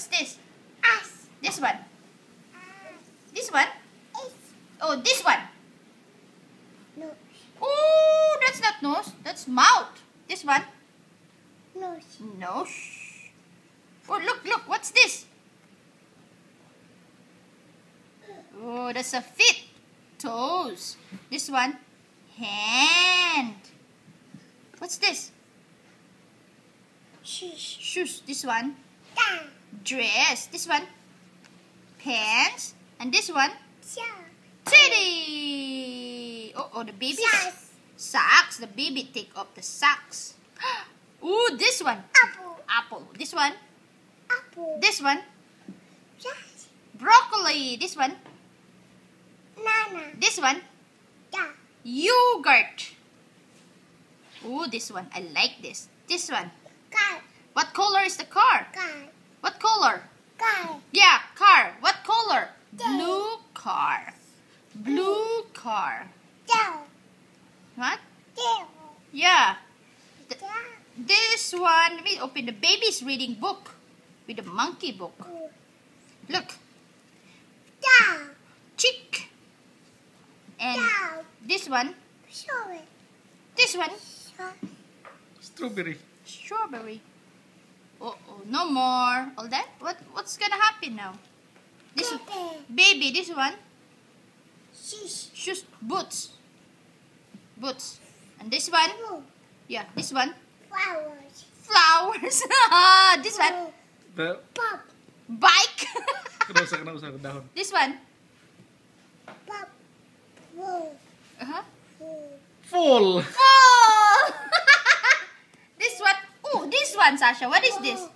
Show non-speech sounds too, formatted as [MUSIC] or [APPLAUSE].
What's this? This one. This one. Is. Oh, this one. Nose. Oh, that's not nose. That's mouth. This one. Nose. Nose. Oh, look, look. What's this? Oh, that's a feet. Toes. This one. Hand. What's this? Shoes. Shoes. This one. Dress. This one. Pants. And this one. Teddy. Oh, oh, the baby. Shush. Socks. The baby take off the socks. [GASPS] Ooh, this one. Apple. Apple. This one. Apple. This one. Shush. Broccoli. This one. Nana. This one. Da. Yogurt. Ooh, this one. I like this. This one. Car. What color is the car? Car. What color? Car. Yeah, car. What color? Yellow. Blue car. Blue car. Down. What? Down. Yeah. This one, let me open the baby's reading book with the monkey book. Mm. Look, Down. chick. And Down. this one, it. this one, Strawberry. strawberry. Oh, oh, no more. All that? What? What's gonna happen now? This Pepe. baby, this one, Shush. shoes, boots, boots, and this one, Blue. yeah, this one, Flowers. flowers. [LAUGHS] this one, The, Pop. bike. [LAUGHS] kena usah, kena this one, Pop. Wool. uh-huh. Wool. Full. Full. Sasha. What is this?